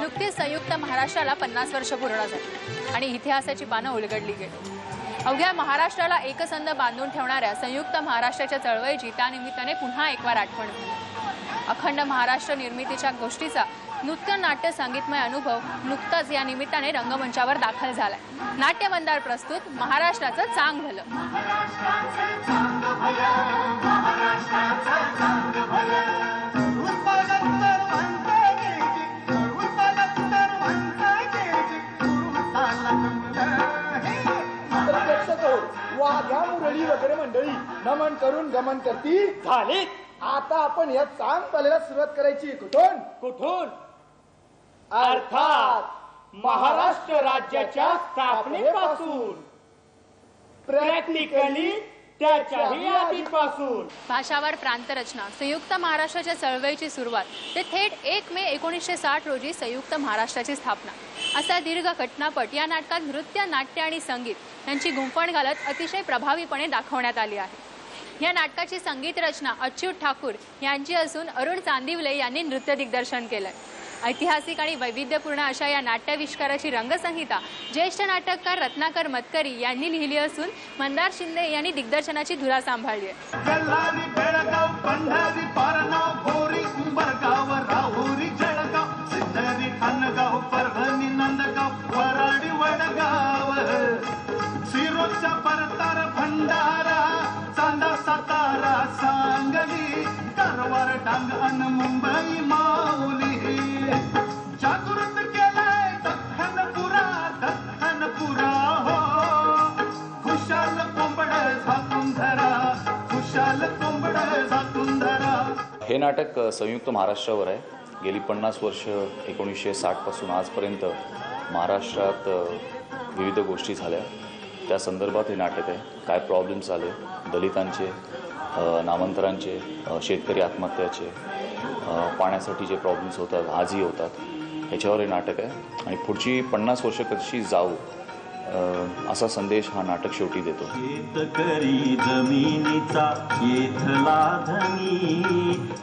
नुकतीच संयुक्त महाराष्ट्राला पन्नास वर्ष पूर्ण झाली आणि इतिहासाची पानं उलगडली गेली. अवघ्या महाराष्ट्राला एकसंध बांधून ठेवणाऱ्या संयुक्त महाराष्ट्राच्या चळवळीची त्यानिमित्ताने पुन्हा एकवार आठवण. अखंड महाराष्ट्र निर्मितीच्या गोष्टीचा नृत्य नाट्य संगीतमय अनुभव नुकताच या निमित्ताने रंगमंचावर दाखल झालाय. नाट्यमंदार प्रस्तुत महाराष्ट्राचं चांग भलं वाघ्या मुरळी वगैरे मंडळी नमन करून गमन करती झाली. आता आपण या चांग पाल्याला सुरुवात करायची. कुठून? कुठून? अर्थात महाराष्ट्र राज्याच्या स्थापनेपासून. प्रॅक्टिकली त्याच्याही आधीपासून. भाषावार प्रांतरचना संयुक्त महाराष्ट्राच्या चळवळीची सुरुवात. ते थेट एक मे एकोणीसशे साठ रोजी संयुक्त महाराष्ट्राची स्थापना. असा दीर्घ घटनापट या नाटकात नृत्य नाट्य आणि संगीत यांची गुंफण घालत अतिशय प्रभावीपणे दाखवण्यात आली आहे. या नाटकाची संगीत रचना अच्युत ठाकूर यांची असून अरुण चांदिवले यांनी नृत्य दिग्दर्शन केलंय. ऐतिहासिक आणि वैविध्यपूर्ण अशा या नाट्याविष्काराची रंगसंहिता ज्येष्ठ नाटककार रत्नाकर मतकरी यांनी लिहिली असून मंदार शिंदे यांनी दिग्दर्शनाची धुरा सांभाळली आहे. अन मुंबई माऊली जागृत केलाय दख्खनपुरा दख्खनपुरा हो. खुशाल कोंबड झाकून धरा खुशाल कोंबड झाकून धरा. हे नाटक संयुक्त महाराष्ट्रावर आहे. गेली पन्नास वर्ष एकोणीसशे साठपासून आजपर्यंत महाराष्ट्रात विविध गोष्टी झाल्या. त्या संदर्भात हे नाटक आहे. काय प्रॉब्लेम्स आले दलितांचे नामांतरांचे शेतकरी आत्महत्याचे पाण्यासाठी जे प्रॉब्लेम्स होतात आजही होतात ह्याच्यावर हे नाटक आहे. आणि पुढची पन्नास वर्ष कशी जाऊ असा संदेश हा नाटक शेवटी देतो. शेतकरी जमिनीचा येथला धनी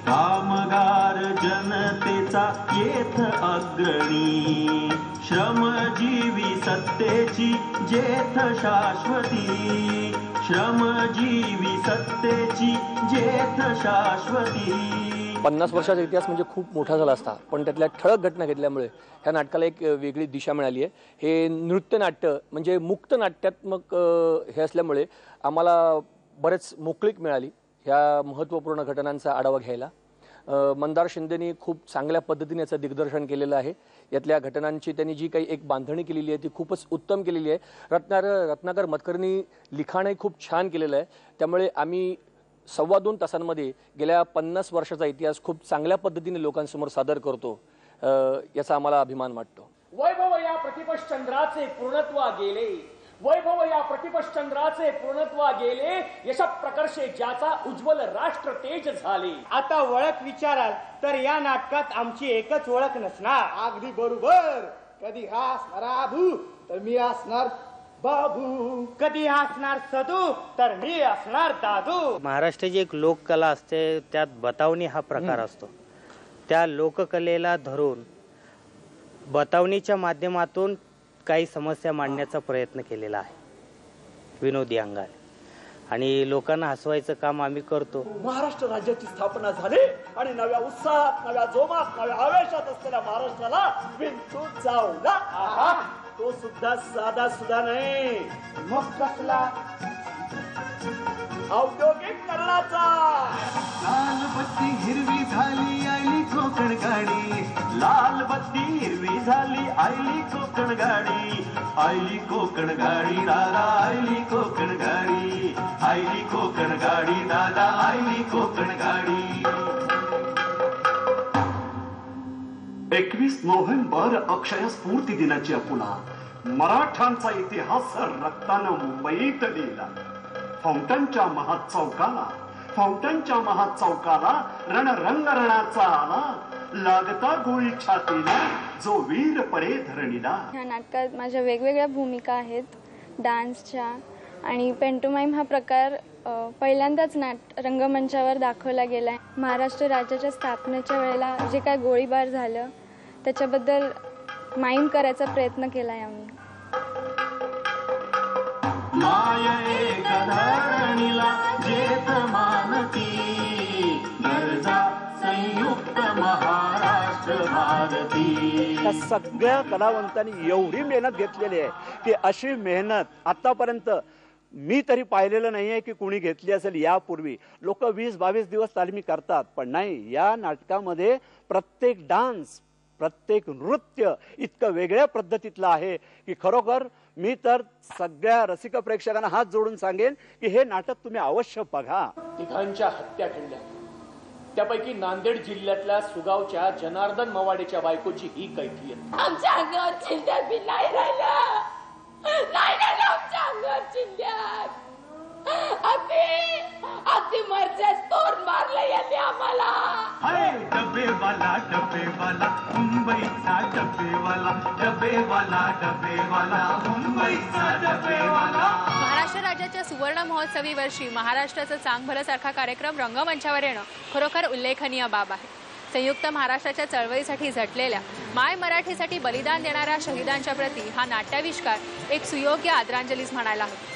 कामगार जनतेचा येथ अग्रणी. श्रमजीवी सत्तेची जेथ शाश्वती. श्रमजीवी सत्तेची जेथ शाश्वती. पन्नास वर्षाचा इतिहास म्हणजे खूप मोठा झाला असता. पण त्यातल्या ठळक घटना घेतल्यामुळे ह्या नाटकाला एक वेगळी दिशा मिळाली आहे. हे नृत्य नाट्य म्हणजे मुक्त नाट्यात्मक हे असल्यामुळे आम्हाला बरेच मोकळीक मिळाली ह्या महत्त्वपूर्ण घटनांचा आढावा घ्यायला. मंदार शिंदेनी खूप चांगल्या पद्धतीने याचं दिग्दर्शन केलेलं आहे. यातल्या घटनांची त्यांनी जी काही एक बांधणी केलेली आहे ती खूपच उत्तम केलेली आहे. रत्नार रत्नाकर मतकरनी लिखाणही खूप छान केलेलं आहे. त्यामुळे आम्ही सव्वा दोन तासांमध्ये गेल्या पन्नास वर्षाचा इतिहास खूप चांगल्या पद्धतीने लोकांसमोर सादर करतो याचा आम्हाला अभिमान वाटतो. वैभव या प्रतिपश्चंद्राचे पूर्णत्व गेले. वैभव या प्रतिपश्चंद्राचे पूर्णत्व गेले. यशा प्रकर्षे ज्याचा उज्ज्वल राष्ट्र तेज झाले. आता ओळख विचाराल तर या नाटकात आमची एकच ओळख नसणार. अगदी बरोबर. कधी हा असणार तर मी असणार बाबू कधी असणार सदू? तर मी असणार दादू. महाराष्ट्राची एक लोककला असते त्यात बतावणी हा प्रकार असतो. त्या लोककलेला धरून बतावणीच्या माध्यमातून काही समस्या मांडण्याचा प्रयत्न केलेला आहे. विनोदी अंगाने. आणि लोकांना हसवायचं काम आम्ही करतो. महाराष्ट्र राज्याची स्थापना झाली आणि नव्या उत्साहात नव्या जोमात नव्या आवेशात असलेल्या महाराष्ट्राला विंचू चावला तो सुद्धा साधा सुद्धा नाही. मग कसला? औद्योगिक करण्याचा लाल बत्ती हिरवी झाली आईली कोकण गाडी लाल बत्ती हिरवी झाली आईली कोकण गाडी आईली कोकण गाडी दादा आईली कोकण गाडी. आईली कोकण गाडी दादा आईली कोकण गाडी. एकवीस नोव्हेंबर अक्षय स्फूर्ती दिनाची अपुला. मराठ्यांचा इतिहास रक्तानं मुंबईत लिहिला. फाउंटनच्या महात चौकाला फाउंटनच्या महात चौकाला रणरंग रणाचा आला. लागता गोळी छातीला जो वीर पडे धरणीला ह्या नाटकात माझ्या वेगवेगळ्या भूमिका आहेत. डान्सच्या आणि पेंटोमाईम हा प्रकार अ, पहिल्यांदाच नाट रंगमंचावर दाखवला गेला आहे महाराष्ट्र राज्याच्या स्थापनेच्या वेळेला जे काय गोळीबार झालं त्याच्याबद्दल माइंड करायचा प्रयत्न केला आहे आम्ही. माय एक धरणीला जेत मानती गरजा संयुक्त भारती त्या सगळ्या कलावंतांनी एवढी मेहनत घेतलेली आहे की अशी मेहनत आतापर्यंत मी तरी पाहिलेलं नाही आहे की कुणी घेतली असेल यापूर्वी. लोक वीस बावीस दिवस तालमी करतात पण नाही. या नाटकामध्ये प्रत्येक डान्स प्रत्येक नृत्य इतकं वेगळ्या पद्धतीतलं आहे की खरोखर मी तर सगळ्या रसिक प्रेक्षकांना हात जोडून सांगेन की हे नाटक तुम्ही अवश्य बघा. तिघांच्या हत्या घडल्या त्यापैकी नांदेड जिल्ह्यातल्या सुगावच्या जनार्दन मवाडेच्या बायकोची ही कैफियत आमच्या अंगावर चिंध्यात बी नाही राहिलं नाही राहिलं आमच्या अंगावर चिंध्यात अगदी अगदी मरच्याच तोड मारलं यांनी आम्हाला. हाय डबेवाला डबेवाला मुंबईचा डबेवाला डबेवाला डबेवाला मुंबईचा डबेवाला. महाराष्ट्र राज्याच्या सुवर्ण महोत्सवी वर्षी महाराष्ट्राचं चांगभरसारखा कार्यक्रम रंगमंचावर येणं खरोखर उल्लेखनीय बाब आहे. संयुक्त महाराष्ट्राच्या चळवळीसाठी झटलेल्या माय मराठीसाठी बलिदान देणाऱ्या शहीदांच्या प्रती हा नाट्याविष्कार एक सुयोग्य आदरांजलीच म्हणायला हवी.